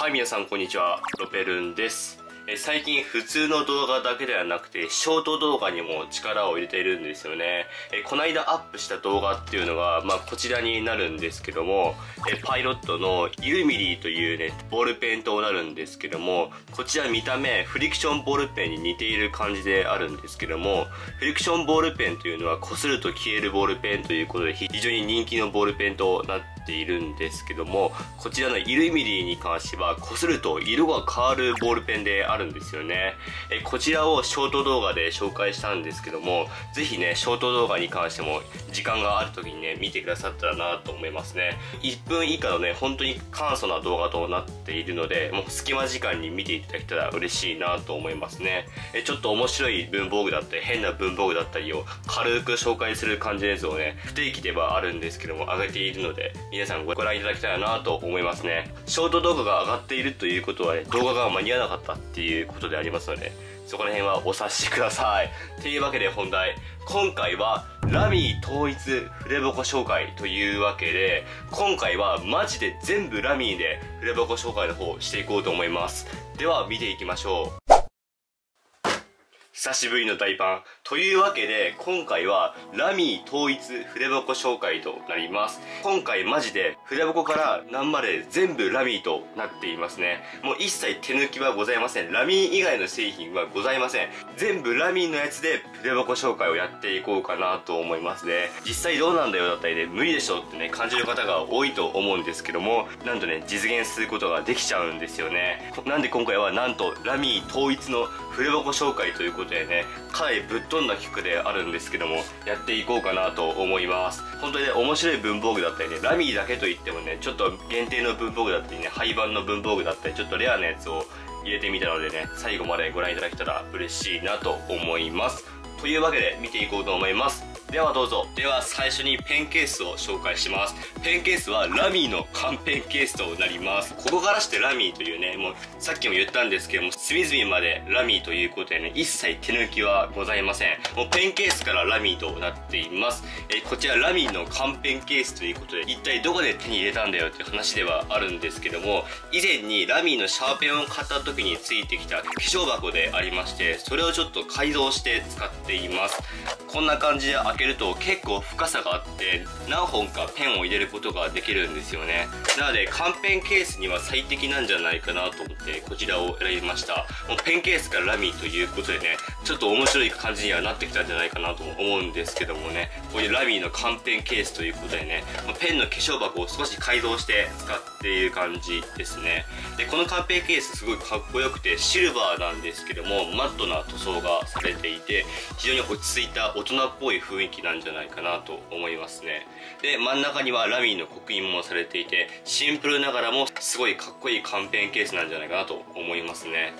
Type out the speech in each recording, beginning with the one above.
はい皆さんこんにちは。ロペルンです。え最近普通の動画だけではなくてショート動画にも力を入れているんですよね。えこの間アップした動画っていうのが、まあ、こちらになるんですけどもえパイロットのユーミリーというねボールペンとなるんですけどもこちら見た目フリクションボールペンに似ている感じであるんですけどもフリクションボールペンというのは擦ると消えるボールペンということで非常に人気のボールペンとなってているんですけどもこちらのイルミリーに関しては擦ると色が変わるボールペンであるんですよね。えこちらをショート動画で紹介したんですけどもぜひねショート動画に関しても時間がある時にね見てくださったらなと思いますね。1分以下のね本当に簡素な動画となっているのでもう隙間時間に見ていただけたら嬉しいなと思いますね。えちょっと面白い文房具だったり変な文房具だったりを軽く紹介する感じのやつをね不定期ではあるんですけども上げているので皆皆さんご覧いただきたいなと思いますね。ショート動画が上がっているということはね動画が間に合わなかったっていうことでありますのでそこら辺はお察しください。というわけで本題。今回はラミー統一筆箱紹介というわけで今回はマジで全部ラミーで筆箱紹介の方をしていこうと思います。では見ていきましょう。久しぶりの大パン。というわけで今回はラミー統一筆箱紹介となります。今回マジで筆箱から何まで全部ラミーとなっていますね。もう一切手抜きはございません。ラミー以外の製品はございません。全部ラミーのやつで筆箱紹介をやっていこうかなと思いますね。実際どうなんだよだったりで無理でしょってね感じる方が多いと思うんですけどもなんとね実現することができちゃうんですよね。なんで今回はなんとラミー統一の筆箱紹介ということでねかなりぶっ飛んだ曲であるんですけどもやっていこうかなと思います。本当にね面白い文房具だったりねラミーだけといってもねちょっと限定の文房具だったりね廃盤の文房具だったりちょっとレアなやつを入れてみたのでね最後までご覧いただけたら嬉しいなと思います。というわけで見ていこうと思います。ではどうぞ。では最初にペンケースを紹介します。ペンケースはラミーの缶ペンケースとなります。ここからしてラミーというねもうさっきも言ったんですけども隅々までラミーということでね一切手抜きはございません。もうペンケースからラミーとなっています。えこちらラミーの缶ペンケースということで一体どこで手に入れたんだよっていう話ではあるんですけども以前にラミーのシャーペンを買った時についてきた化粧箱でありましてそれをちょっと改造して使っています。こんな感じで開けると結構深さがあって何本かペンを入れることができるんですよね。なので缶ペンケースには最適なんじゃないかなと思ってこちらを選びました。もうペンケースからラミーということでねちょっと面白い感じにはなってきたんじゃないかなと思うんですけどもね。こういうラミーの缶ペンケースということでねペンの化粧箱を少し改造して使ってている感じですね。でこの缶ペンケースすごいかっこよくてシルバーなんですけどもマットな塗装がされていて非常に落ち着いた大人っぽい雰囲気なんじゃないかなと思いますね。で真ん中にはラミーの刻印もされていてシンプルながらもすごいかっこいい缶ペンケースなんじゃないかなと思いますね。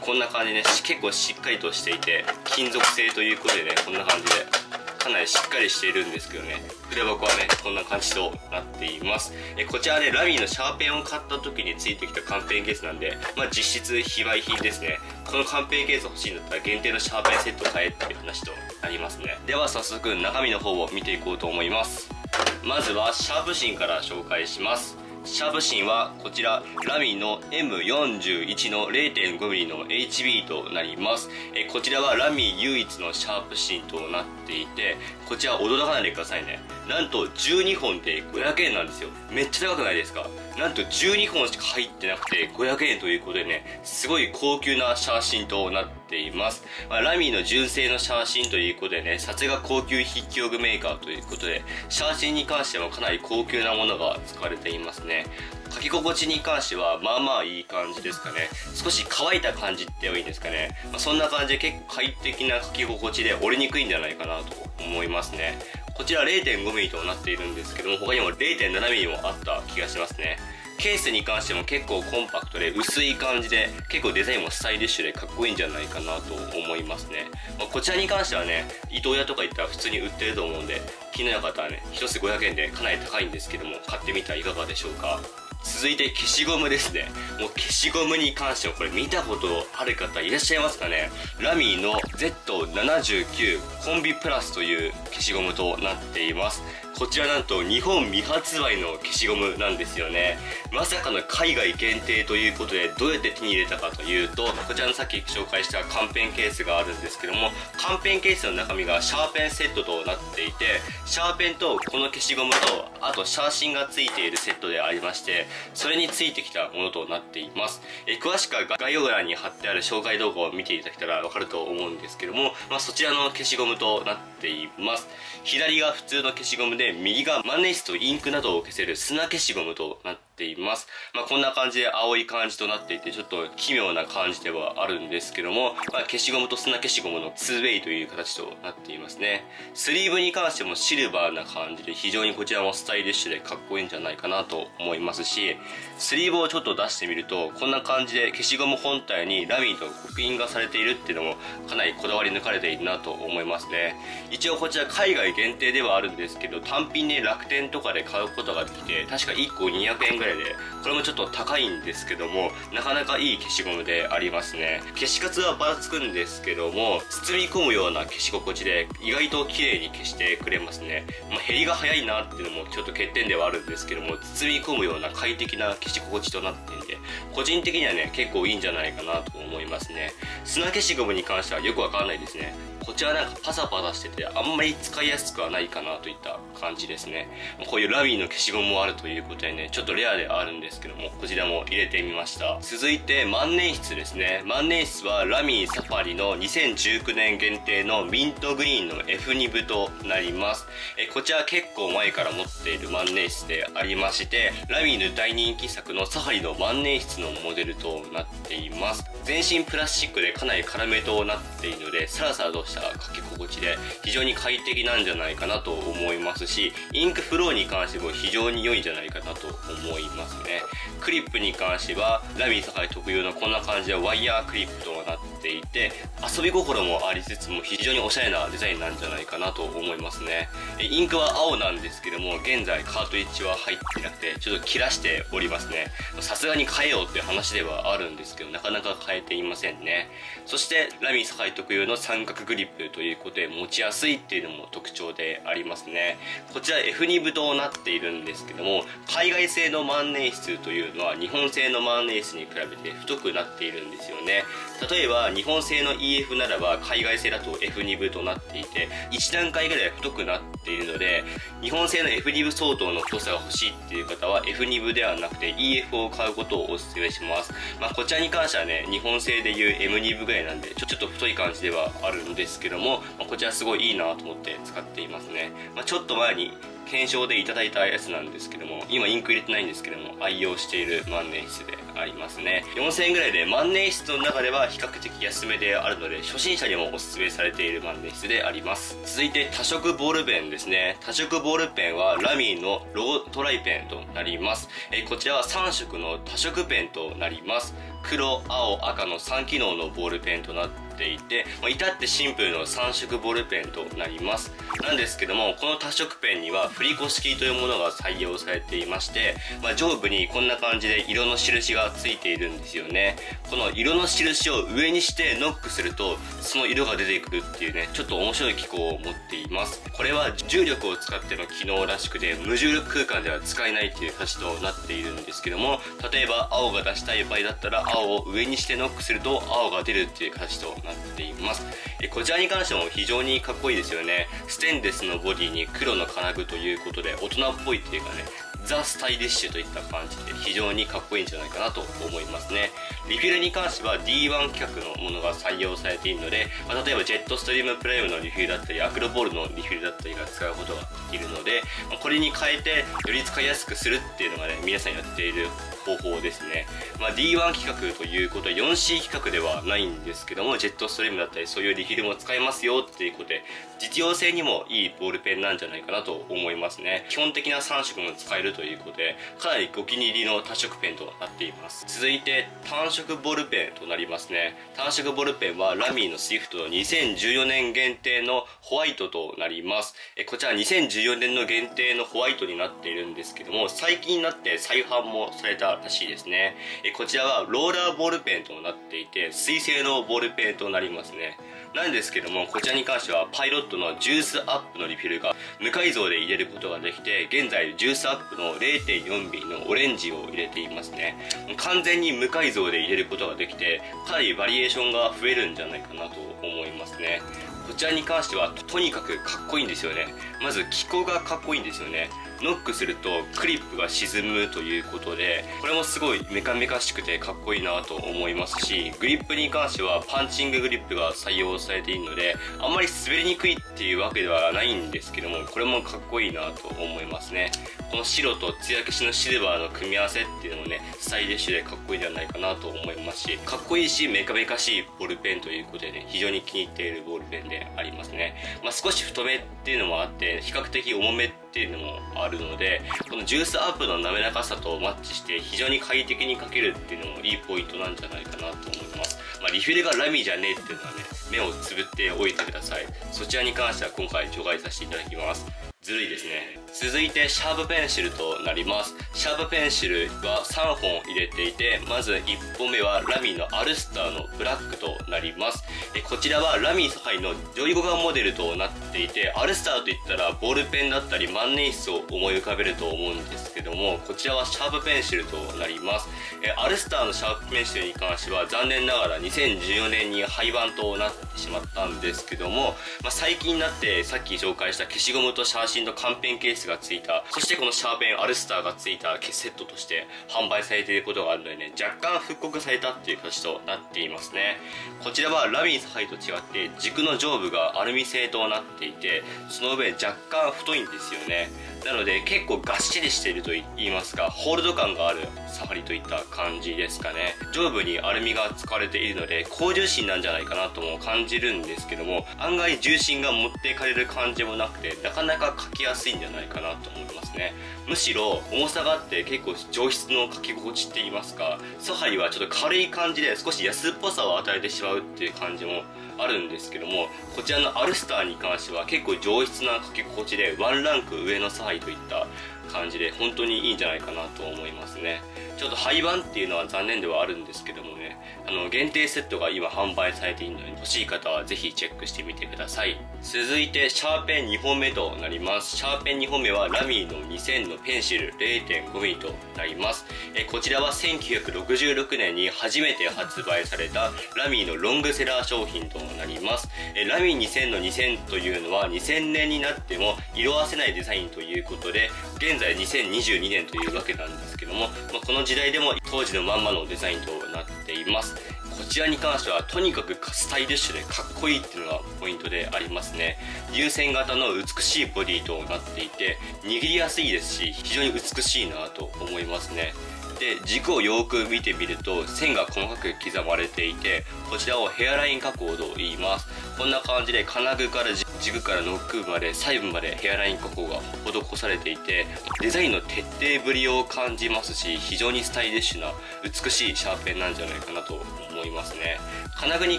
こんな感じでね結構しっかりとしていて金属製ということでねこんな感じでかなりしっかりしているんですけどね筆箱はねこんな感じとなっています。えこちらねラミーのシャーペンを買った時についてきたカンペンケースなんでまあ実質非売品ですね。このカンペンケース欲しいんだったら限定のシャーペンセット買えっていう話となりますね。では早速中身の方を見ていこうと思います。まずはシャープ芯から紹介します。シャープ芯はこちらラミの M41 の 0.5mm の HB となります。えこちらはラミー唯一のシャープ芯となっていてこちら驚かないでくださいね。なんと12本で500円なんですよ。めっちゃ高くないですか？なんと12本しか入ってなくて500円ということでねすごい高級なシャーシンとなってています、まあ、ラミーの純正のシャーシンということでねさすが高級筆記用具メーカーということでシャーシンに関してもかなり高級なものが使われていますね。書き心地に関してはまあまあいい感じですかね。少し乾いた感じって言えばいいんですかね、まあ、そんな感じで結構快適な書き心地で折りにくいんじゃないかなと思いますね。こちら 0.5mm となっているんですけども他にも 0.7mm もあった気がしますね。ケースに関しても結構コンパクトで薄い感じで結構デザインもスタイリッシュでかっこいいんじゃないかなと思いますね、まあ、こちらに関してはね伊藤屋とか行ったら普通に売ってると思うんで気になる方はね1つ500円でかなり高いんですけども買ってみてはいかがでしょうか。続いて消しゴムですね。もう消しゴムに関してはこれ見たことある方いらっしゃいますかね。ラミーの Z79 コンビプラスという消しゴムとなっています。こちらなんと日本未発売の消しゴムなんですよね。まさかの海外限定ということでどうやって手に入れたかというとこちらのさっき紹介したカンペンケースがあるんですけどもカンペンケースの中身がシャーペンセットとなっていてシャーペンとこの消しゴムとあとシャーシンがついているセットでありましてそれについてきたものとなっています。え詳しくは概要欄に貼ってある紹介動画を見ていただけたらわかると思うんですけども、まあ、そちらの消しゴムとなっています。左が普通の消しゴムで右が万年筆とインクなどを消せる砂消しゴムとなってています。まあ、こんな感じで青い感じとなっていて、ちょっと奇妙な感じではあるんですけども、まあ、消しゴムと砂消しゴムの 2way という形となっていますね。スリーブに関してもシルバーな感じで非常にこちらもスタイリッシュでかっこいいんじゃないかなと思いますし、スリーブをちょっと出してみると、こんな感じで消しゴム本体にラミーと刻印がされているっていうのもかなりこだわり抜かれているなと思いますね。一応こちら海外限定ではあるんですけど、単品で楽天とかで買うことができて、確か1個200円ぐらいでこれもちょっと高いんですけどもなかなかいい消しゴムでありますね。消しカツはばらつくんですけども包み込むような消し心地で意外と綺麗に消してくれますね、まあ、減りが早いなっていうのもちょっと欠点ではあるんですけども包み込むような快適な消し心地となっていて個人的にはね結構いいんじゃないかなと思いますね。砂消しゴムに関してはよくわかんないですね。こちらなんかパサパサしててあんまり使いやすくはないかなといった感じですね。こういうラミーの消しゴムもあるということでねちょっとレアではあるんですけどもこちらも入れてみました。続いて万年筆ですね。万年筆はラミーサファリの2019年限定のミントグリーンの F2 部となります。えこちら結構前から持っている万年筆でありましてラミーの大人気作のサファリの万年筆のモデルとなっています。全身プラスチックでかなり辛めとなっているのでサラサラとした書き心地で非常に快適なんじゃないかなと思いますしインクフローに関しても非常に良いんじゃないかなと思いますね。クリップに関してはラミー堺特有のこんな感じでワイヤークリップとなってていて遊び心もありつつも非常におしゃれなデザインなんじゃないかなと思いますね。インクは青なんですけども現在カートリッジは入ってなくてちょっと切らしておりますね。さすがに変えようってう話ではあるんですけどなかなか変えていませんね。そしてラミー堺特有の三角グリップということで持ちやすいっていうのも特徴でありますね。こちら F2 部となっているんですけども海外製の万年筆というのは日本製の万年筆に比べて太くなっているんですよね。例えば日本製の EF ならば海外製だと F2 部となっていて1段階ぐらい太くなっているので日本製の F2 部相当の太さが欲しいっていう方は F2 部ではなくて EF を買うことをお勧めします。まあこちらに関してはね日本製でいう M2 部ぐらいなんでちょちょっと太い感じではあるんですけども、まあ、こちらすごいいいなと思って使っていますね、まあ、ちょっと前に検証でいただいたやつなんですけども今インク入れてないんですけども愛用している万年筆で。ありますね。4000円ぐらいで万年筆の中では比較的安めであるので初心者にもおすすめされている万年筆であります。続いて多色ボールペンですね。多色ボールペンはラミーのロートライペンとなります。えこちらは3色の多色ペンとなります。黒青赤の3機能のボールペンとなってていて、まあ、至ってシンプルの3色ボールペンとなります。なんですけどもこの多色ペンには振り子式というものが採用されていまして、まあ、上部にこんな感じで色の印がついているんですよね。この色の印を上にしてノックするとその色が出てくるっていうねちょっと面白い機構を持っています。これは重力を使っての機能らしくて無重力空間では使えないっていう形となっているんですけども例えば青が出したい場合だったら青を上にしてノックすると青が出るっていう形とななっています。こちらに関しても非常にかっこいいですよね。ステンレスのボディに黒の金具ということで大人っぽいっていうかねザ・スタイリッシュといった感じで非常にかっこいいんじゃないかなと思いますね。リフィルに関しては D1 規格のものが採用されているので、まあ、例えばジェットストリームプライムのリフィルだったりアクロボールのリフィルだったりが使うことができるので、まあ、これに変えてより使いやすくするっていうのがね皆さんやっている方法ですね、まあ、D1 規格ということは 4C 規格ではないんですけどもジェットストリームだったりそういうリフィルも使えますよっていうことで実用性にもいいボールペンなんじゃないかなと思いますね基本的な3色も使えるということでかなりお気に入りの多色ペンとなっています続いて単色ボールペンとなりますね単色ボールペンはラミーのスイフトの2014年限定のホワイトとなりますえこちら2014年の限定のホワイトになっているんですけども最近になって再販もされたらしいですね。えこちらはローラーボールペンとなっていて、水性のボールペンとなりますね。なんですけども、こちらに関してはパイロットのジュースアップのリフィルが無改造で入れることができて、現在ジュースアップの 0.4mm のオレンジを入れていますね。完全に無改造で入れることができて、かなりバリエーションが増えるんじゃないかなと思いますね。こちらに関してはとにかくかっこいいんですよね。まず気候がかっこいいんですよね。ノックするとクリップが沈むということでこれもすごいメカメカしくてかっこいいなと思いますしグリップに関してはパンチンググリップが採用されているのであんまり滑りにくいっていうわけではないんですけどもこれもかっこいいなと思いますねこの白と艶消しのシルバーの組み合わせっていうのもねスタイリッシュでかっこいいんじゃないかなと思いますしかっこいいしメカメカしいボールペンということでね非常に気に入っているボールペンでありますね、まあ、少し太めっていうのもあって比較的重めっていうのもあるのでこのジュースアップの滑らかさとマッチして非常に快適にかけるっていうのもいいポイントなんじゃないかなと思います、まあ、リフィルがラミじゃねえっていうのはね目をつぶっておいてください。そちらに関しては今回除外させていただきます。ずるいですね。続いてシャープペンシルとなります。シャープペンシルは3本入れていてまず1本目はラミーのアルスターのブラックとなります。えこちらはラミーサハイのジョイゴガンモデルとなっていてアルスターといったらボールペンだったり万年筆を思い浮かべると思うんですけどもこちらはシャープペンシルとなります。えアルスターのシャープペンシルに関しては残念ながら2014年に廃盤となってしまったんですけども、まあ、最近になってさっき紹介した消しゴムと写真のカンペンケースがついたそしてこのシャーペンアルスターがついたセットとして販売されていることがあるのでね若干復刻されたっていう形となっていますね。こちらはラビンスハイと違って軸の上部がアルミ製となっていてその上若干太いんですよね。なので結構がっしりしていると言いますかホールド感があるサファリといった感じですかね。上部にアルミが使われているので高重心なんじゃないかなとも感じるんですけども案外重心が持っていかれる感じもなくてなかなか書きやすいんじゃないかなと思いますね。むしろ重さがあって結構上質の書き心地って言いますかサハリはちょっと軽い感じで少し安っぽさを与えてしまうっていう感じもあるんですけどもこちらのアルスターに関しては結構上質な書き心地でワンランク上のサハリといった感じで本当にいいんじゃないかなと思いますね。ちょっと廃盤っていうのは残念ではあるんですけどもねあの限定セットが今販売されているので欲しい方はぜひチェックしてみてください。続いてシャーペン2本目となります。シャーペン2本目はラミーの2000のペンシル 0.5mm となります。えこちらは1966年に初めて発売されたラミーのロングセラー商品となります。えラミー2000の2000というのは2000年になっても色あせないデザインということで現在2022年というわけなんですけども、まあ、この時代でも当時のまんまのデザインとなっています。こちらに関してはとにかくスタイリッシュでかっこいいっていうのがポイントでありますね。流線型の美しいボディとなっていて握りやすいですし非常に美しいなと思いますね。で軸をよく見てみると線が細かく刻まれていてこちらをヘアライン加工と言います。こんな感じで金具から軸からノックまで細部までヘアライン加工が施されていてデザインの徹底ぶりを感じますし非常にスタイリッシュな美しいシャーペンなんじゃないかなと思います。思いますね。金具に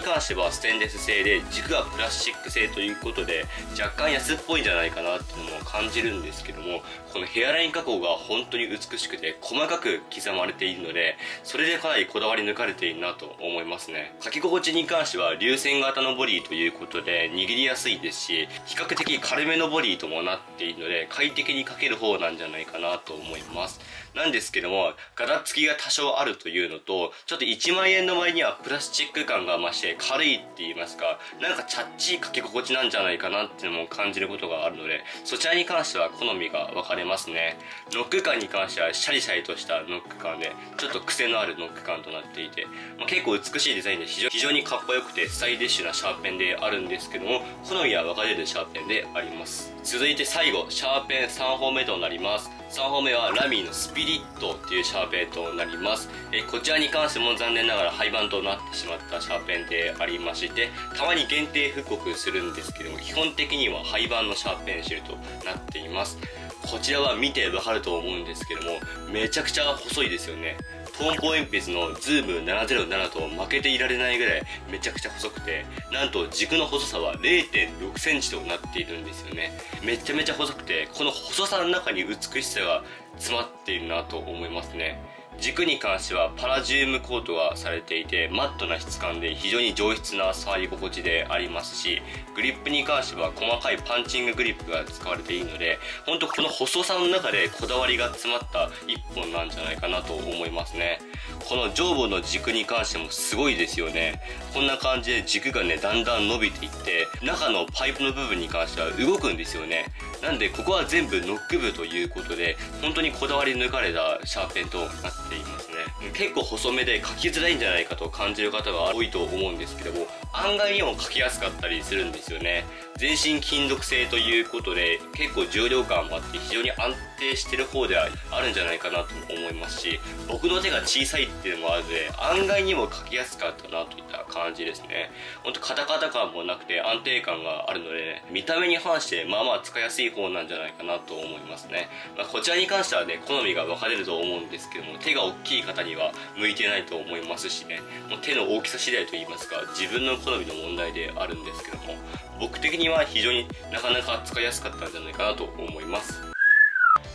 関してはステンレス製で軸がプラスチック製ということで若干安っぽいんじゃないかなっていうのも感じるんですけどもこのヘアライン加工が本当に美しくて細かく刻まれているのでそれでかなりこだわり抜かれているなと思いますね。書き心地に関しては流線型のボディということで握りやすいですし比較的軽めのボディともなっているので快適に書ける方なんじゃないかなと思います。なんですけどもガタつきが多少あるというのとちょっと1万円の前にはプラスチック感が増して軽いって言いますかなんかチャッチー書き心地なんじゃないかなっていうのも感じることがあるのでそちらに関しては好みが分かれますね。ノック感に関してはシャリシャリとしたノック感でちょっと癖のあるノック感となっていて、まあ、結構美しいデザインで非常にかっこよくてスタイリッシュなシャーペンであるんですけども好みは分かれるシャーペンであります。続いて最後シャーペン3本目となります。3本目はラミーのスピリットっていうシャーペンとなります。えこちらに関しても残念ながら廃盤となってしまったシャーペンでありましてたまに限定復刻するんですけども基本的には廃盤のシャーペンシルとなっています。こちらは見てわかると思うんですけどもめちゃくちゃ細いですよね。トンボ鉛筆のズーム707と負けていられないぐらいめちゃくちゃ細くてなんと軸の細さは0 6センチとなっているんですよね。めちゃめちゃ細くてこの細さの中に美しさが詰まっているなと思いますね。軸に関してはパラジウムコートがされていてマットな質感で非常に上質な触り心地でありますしグリップに関しては細かいパンチンググリップが使われているので本当この細さの中でこだわりが詰まった一本なんじゃないかなと思いますね。この上部の軸に関してもすごいですよね。こんな感じで軸がねだんだん伸びていって中のパイプの部分に関しては動くんですよね。なんでここは全部ノック部ということで本当にこだわり抜かれたシャーペンとなっています。結構細めで書きづらいんじゃないかと感じる方が多いと思うんですけども案外にも書きやすかったりするんですよね。全身金属製ということで結構重量感もあって非常に安定してる方ではあるんじゃないかなと思いますし僕の手が小さいっていうのもあるので案外にも書きやすかったなといった感じですね。ほんとカタカタ感もなくて安定感があるので、ね、見た目に反してまあまあ使いやすい方なんじゃないかなと思いますね、まあ、こちらに関してはね好みが分かれると思うんですけども手が大きい方にには向いてないと思いますしね。もう手の大きさ次第といいますか自分の好みの問題であるんですけども僕的には非常になかなか使いやすかったんじゃないかなと思います。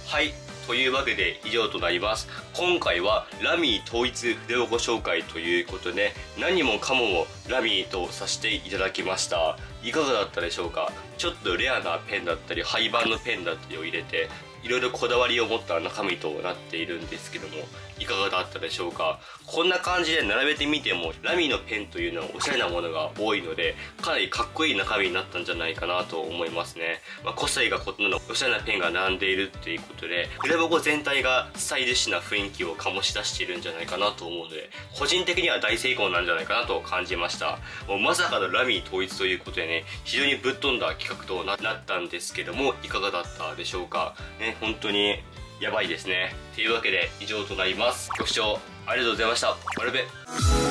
はいというわけで以上となります。今回はラミー統一筆箱紹介ということで何もかももラミーとさせていただきました。いかがだったでしょうか？ちょっとレアなペンだったり廃盤のペンだったりを入れていろいろこだわりを持った中身となっているんですけどもいかがだったでしょうか？こんな感じで並べてみてもラミーのペンというのはおしゃれなものが多いのでかなりかっこいい中身になったんじゃないかなと思いますね、まあ、個性が異なるおしゃれなペンが並んでいるっていうことで筆箱全体がスタイリッシュな雰囲気を醸し出しているんじゃないかなと思うので個人的には大成功なんじゃないかなと感じました。もうまさかのラミー統一ということでね非常にぶっ飛んだ企画となったんですけどもいかがだったでしょうか？ね本当にやばいですね。というわけで以上となります。ご視聴ありがとうございました。まるべ